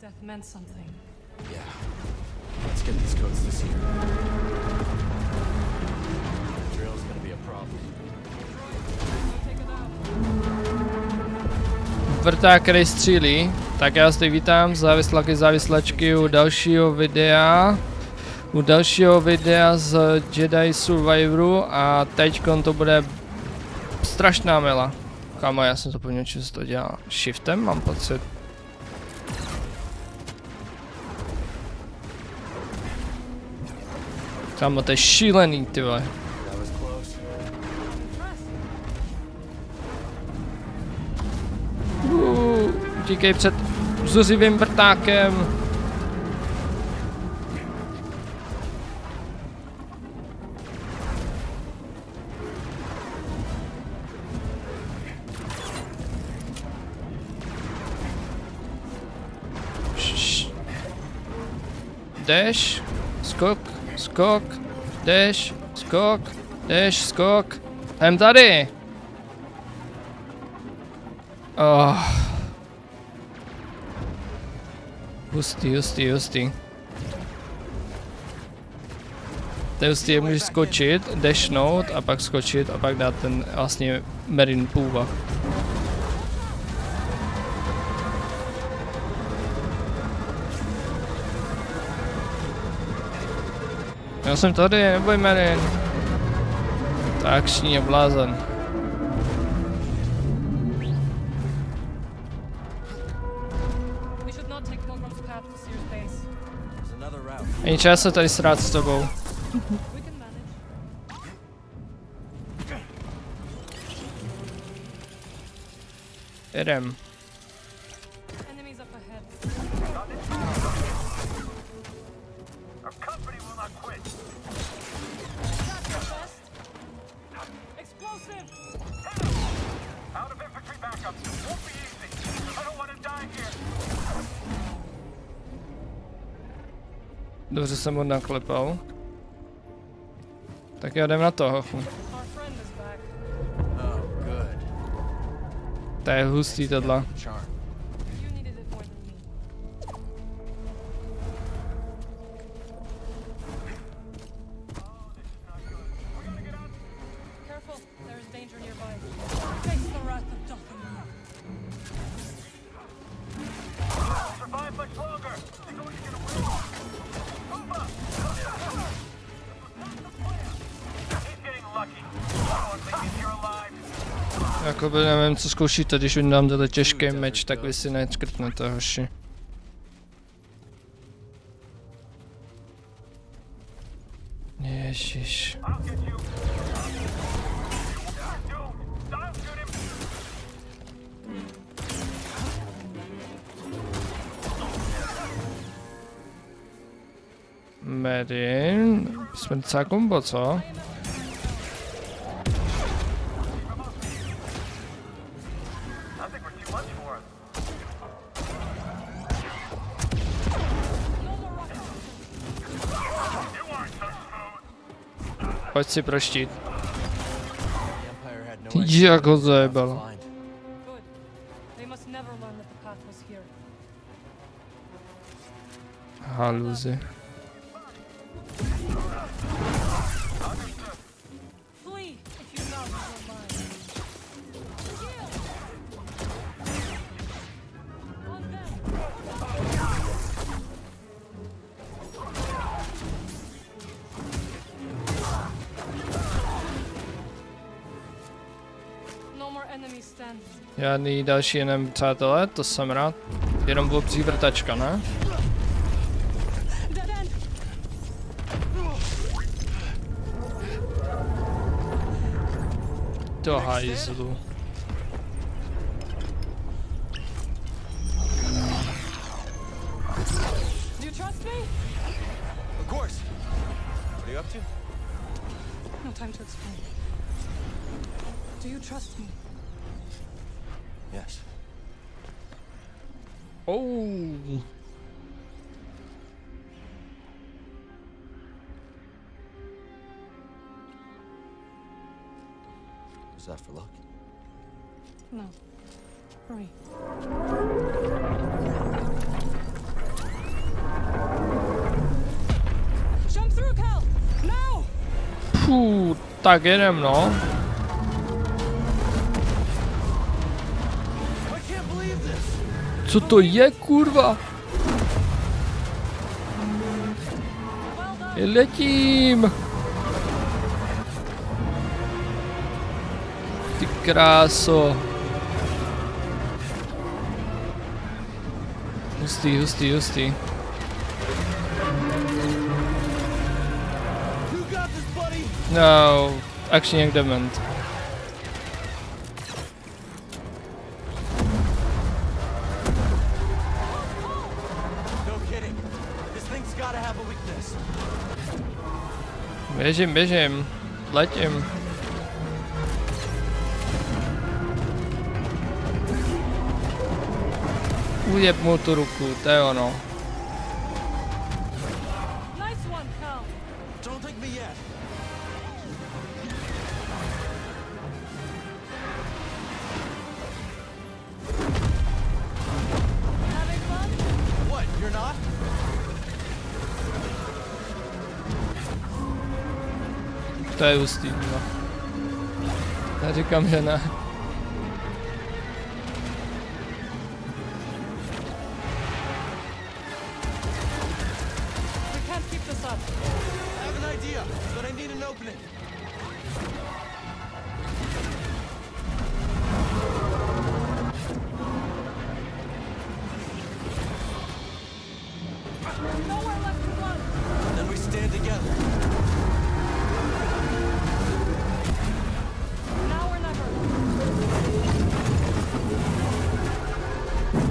death meant something. Yeah. Let's get these codes to Cedar. Drill's gonna be a problem. Vrták, který střílí. Tak já zde vítám závislaky závislačky u dalšího videa. U dalšího videa z Jedi Survivoru a teď to bude strašná mila. Kámo, já jsem zapomněl, že se to dělá shiftem, mám pocit. Kámo, to je šílený, ty vole. Utíkej před zuřivým vrtákem. Jdeš, skok, skok, jdeš, skok, jdeš, skok. Jsem tady. Oh. Hustý, hustý, hustý. To je hustý, můžeš skočit, dešnout a pak skočit a pak dát ten vlastně Merin půva. Já jsem tady, neboj Merin. Tak, šíně blázen. Není čas se tady srát s manage. Jedem. Dobře jsem ho naklepal. Tak já jdem na to, hochu. Oh. To je hustý tohle. Jakoby nevím, co zkoušíte, když vydám tenhle těžký meč, tak vy si nečkrtnete, hoši. Ježiš. Merin, smrtcá kombo, co? Think we're too much for. Pojď si proštít. No Jak ho zajebalo. gonna Žádný další jenom přátelé, to jsem rád. Jenom obří vrtačka, ne? Do hajzlu. Do you trust me? Of course. What are you up to? No time to explain. Do you trust me? Yes. Oh. Is that for luck? No. Hurry. Jump through, Cal! Now! Puh, da geht er noch. Co to je kurva? Letím! Ty kráso. Hustý, hustý, hustý. No, akčně jak Běžím, běžím. Letím. Ujeb mu tu ruku, to je ono. To je hustý, no. Já říkám, že ne.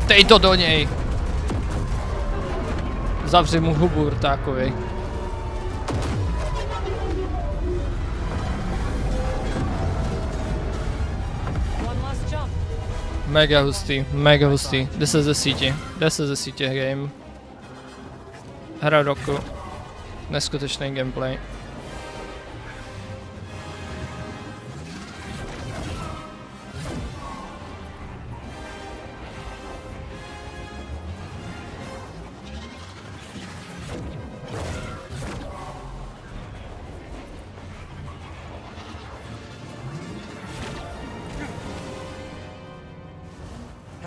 Dej to do něj! Zavři mu hubu vrtákovi. Mega hustý, mega hustý. Jde se ze sítě, jde se ze sítě game. Hra roku. Neskutečný gameplay.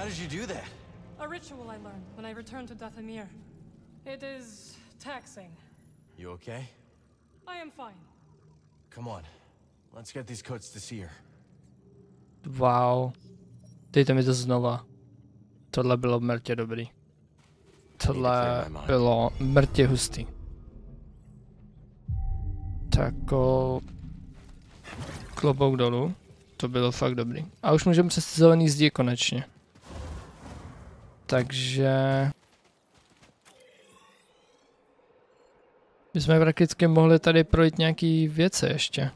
How did you do that? A ritual I learned when I returned to Dathomir. It is taxing. You okay? I am fine. Come on. Let's get these coats to Seer. Wow. Dejte mi to znova. Tohle bylo mrtě dobrý. Tohle bylo mrtě hustý. Tako... Klobouk dolů. To bylo fakt dobrý. A už můžeme přes zelený zdi konečně. Takže... Jsme prakticky mohli tady projít nějaký věci ještě.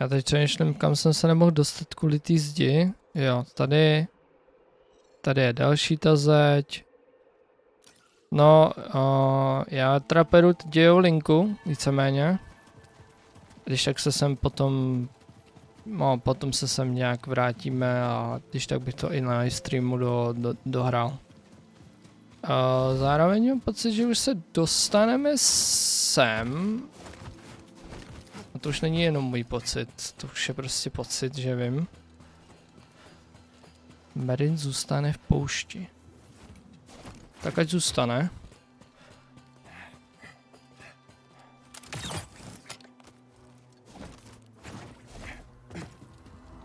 Já teď přemýšlím, kam jsem se nemohl dostat kvůli té zdi. Jo, tady. Tady je další ta zeď. No, uh, já teda peru tu dějou linku, víceméně. Když tak se sem potom, no potom se sem nějak vrátíme a když tak bych to i na streamu do, do, dohrál. Uh, zároveň mám pocit, že už se dostaneme sem. A to už není jenom můj pocit, to už je prostě pocit, že vím. Merin zůstane v poušti. Tak ať zůstane.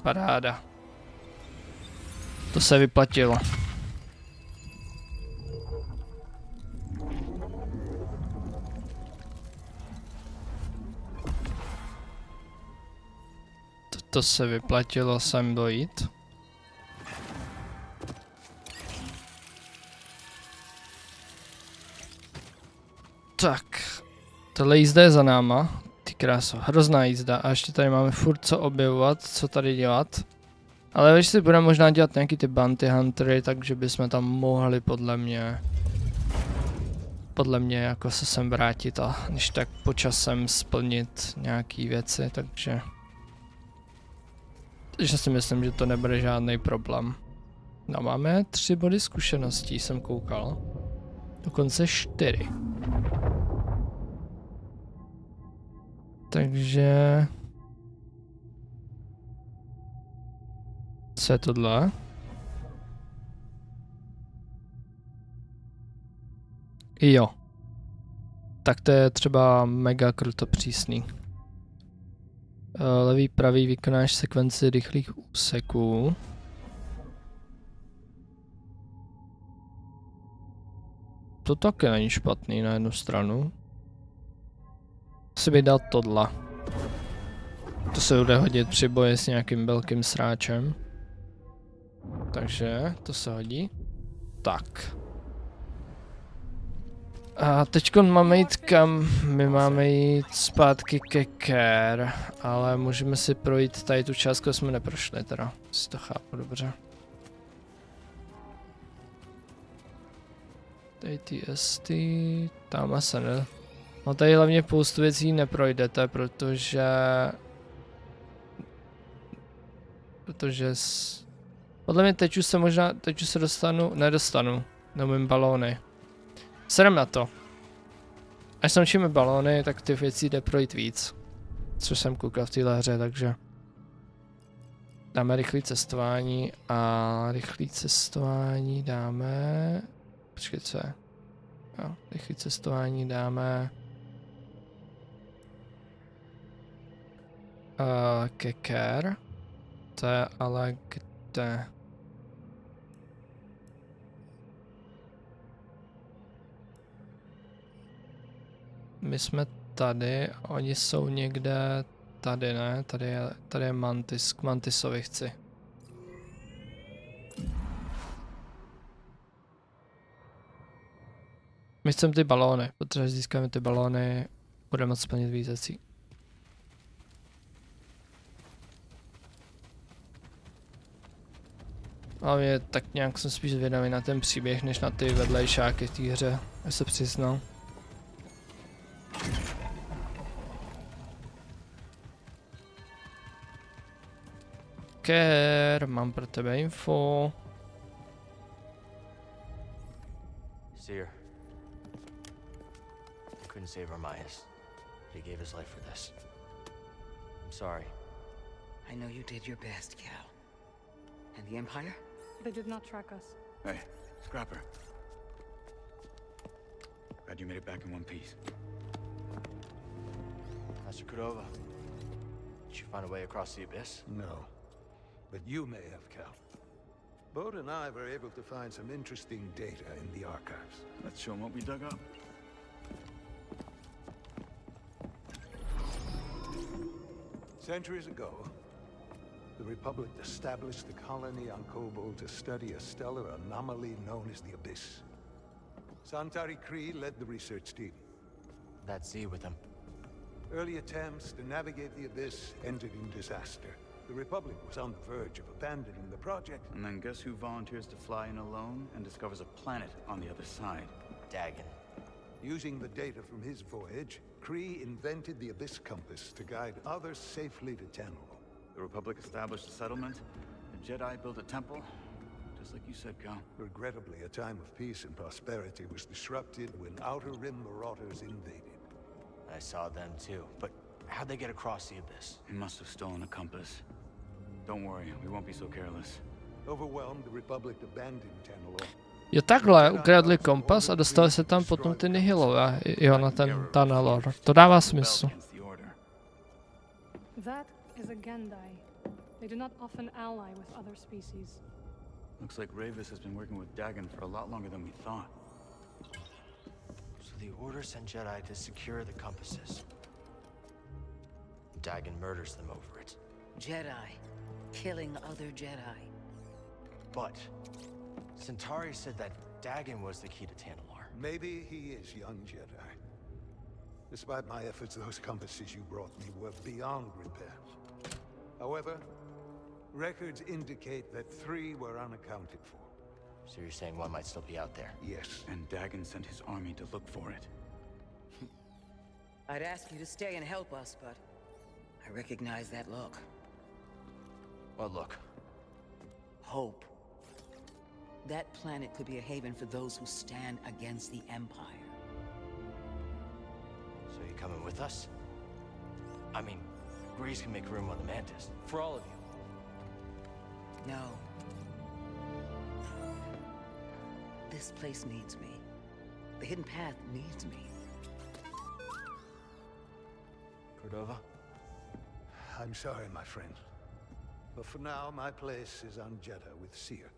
Paráda. To se vyplatilo. To, se vyplatilo sem dojít. Tak, tohle jízda je za náma. Ty kráso, hrozná jízda. A ještě tady máme furt co objevovat, co tady dělat. Ale když si budeme možná dělat nějaký ty bounty huntery, takže bychom tam mohli podle mě podle mě jako se sem vrátit a když tak počasem splnit nějaký věci, takže takže si myslím, že to nebude žádný problém. No máme tři body zkušeností, jsem koukal. Dokonce čtyři. Takže... Co je tohle? Jo. Tak to je třeba mega kruto přísný. Eh, Levý, pravý vykonáš sekvenci rychlých úseků. To taky není špatný na jednu stranu. Asi bych dal tohle. To se bude hodit při boji s nějakým velkým sráčem. Takže to se hodí. Tak. A teď máme jít kam? My máme jít zpátky ke Care, ale můžeme si projít tady tu část, kterou jsme neprošli teda, si to chápu dobře. Tady ty ST, tam se ne. No tady hlavně spoustu věcí neprojdete, protože... Protože s... Podle mě teď už se možná, teď už se dostanu, nedostanu, neumím balóny. Serem na to. Až naučíme balóny, tak ty věci jde projít víc. Což jsem koukal v téhle hře, takže... Dáme rychlé cestování a rychlé cestování dáme... Počkej, co je? Jo, rychlé cestování dáme... Uh, keker. To je ale kde? My jsme tady, oni jsou někde tady, ne? Tady je, tady je Mantis, k Mantisovi chci. My chceme ty balóny, protože získáme ty balóny, budeme moct splnit víc. Ale tak nějak jsem spíš zvědavý na ten příběh, než na ty vedlejšáky v té hře, já se přiznal. Ker, mám pro tebe info. Seer. Couldn't save Armias. But he gave his life for this. I'm sorry. I know you did your best, Cal. And the Empire? They did not track us. Hey, Scrapper. Glad you made it back in one piece. Master Cordova. Did you find a way across the abyss? No. But you may have, Cal. Bode and I were able to find some interesting data in the archives. Let's show 'em what we dug up. Centuries ago, the Republic established the colony on Kobol to study a stellar anomaly known as the Abyss. Santari Kree led the research team. That Z with him. Early attempts to navigate the Abyss ended in disaster. The Republic was on the verge of abandoning the project. And then guess who volunteers to fly in alone and discovers a planet on the other side? Dagon. Using the data from his voyage, Kree invented the Abyss Compass to guide others safely to Tanor. The Republic established a settlement. The Jedi built a temple. Just like you said, Cal. Regrettably, a time of peace and prosperity was disrupted when Outer Rim marauders invaded. I saw them too. But how'd they get across the abyss? They must have stolen a compass. Don't worry, we won't be so careless. Overwhelmed, the Republic abandoned Tanalor. Jo takhle, ukradli kompas a dostali se tam potom ty nihilové, jo na ten Tanalor. To dává smysl. Against the Order. That is a Gendai. They do not often ally with other species. Looks like Ravis has been working with Dagon for a lot longer than we thought. So the Order sent Jedi to secure the compasses. Dagon murders them over it. Jedi. Killing other Jedi. But Centauri said that Dagon was the key to Tantalar. Maybe he is young Jedi. Despite my efforts, those compasses you brought me were beyond repair. However, records indicate that three were unaccounted for. So you're saying one might still be out there? Yes. And Dagon sent his army to look for it. I'd ask you to stay and help us, but I recognize that look. Well, look. Hope. That planet could be a haven for those who stand against the Empire. So you coming with us? I mean, Grease can make room on the Mantis. For all of you. No. This place needs me. The hidden path needs me. Cordova? I'm sorry, my friend. But for now, my place is on Jeddah with Seer.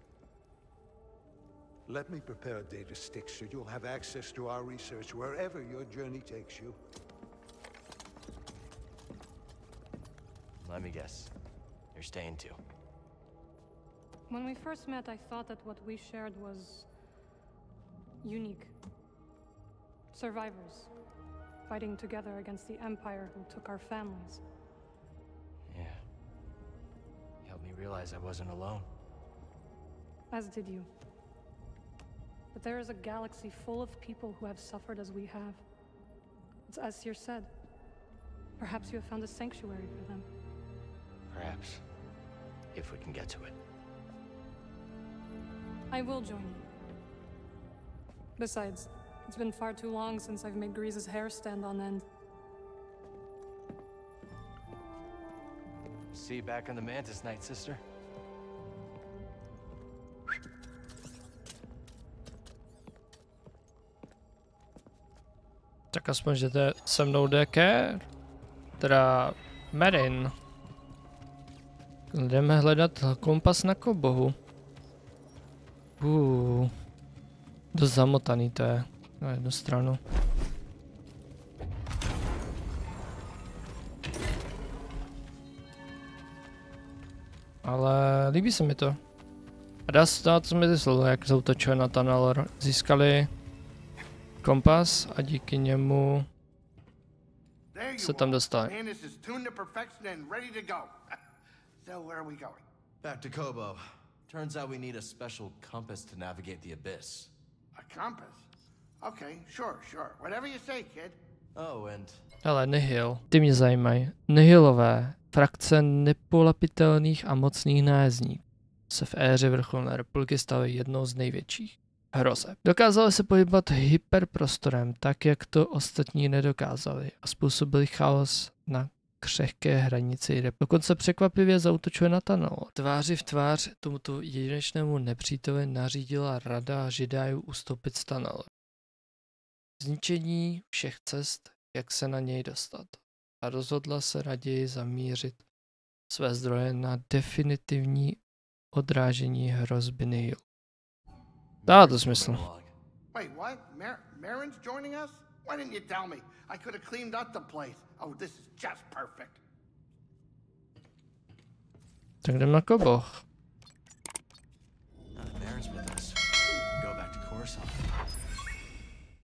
Let me prepare a data stick so you'll have access to our research wherever your journey takes you. Let me guess. You're staying too. When we first met, I thought that what we shared was unique. Survivors, fighting together against the Empire who took our families. Yeah. You helped me realize I wasn't alone. As did you. But there is a galaxy full of people who have suffered as we have. It's as Seer said. Perhaps you have found a sanctuary for them. Perhaps. If we can get to it. I will join you. Besides, it's been far too long since I've made Grease's hair stand on end. See you back on the Mantis night, sister. Tak aspoň, že jde se mnou DK, teda Merin. Jdeme hledat kompas na kobohu. Uh, dost zamotaný to je, na jednu stranu. Ale líbí se mi to. A dá se to, co mi myslel, jak zautočuje na Tanalor. Získali kompas a díky němu se tam dostali. so where are we going? Back to Kobo. Turns out we need a special compass to navigate the abyss. A compass. Okay, sure, sure. Whatever you say, kid. Oh, and Hele, Nihil, ty mě zajímají. Nihilové, frakce nepolepitelných a mocných nájezdníků, se v éře vrcholné republiky staly jednou z největších hrozeb. Dokázali se pohybovat hyperprostorem tak, jak to ostatní nedokázali a způsobili chaos na křehké hranici. Dokonce překvapivě zautočuje na Tanor. Tváři v tvář tomuto jedinečnému nepříteli nařídila rada Židájů ustoupit z Tanor. Zničení všech cest, jak se na něj dostat. A rozhodla se raději zamířit své zdroje na definitivní odrážení hrozby Nihil. Dá to smysl. Wait, what? Mar- Marin's joining us? Why didn't you tell me? I could have cleaned up the place. Oh, this is just perfect. Tanggal na ko ba? The embarrassed with us. Go back to Coruscant.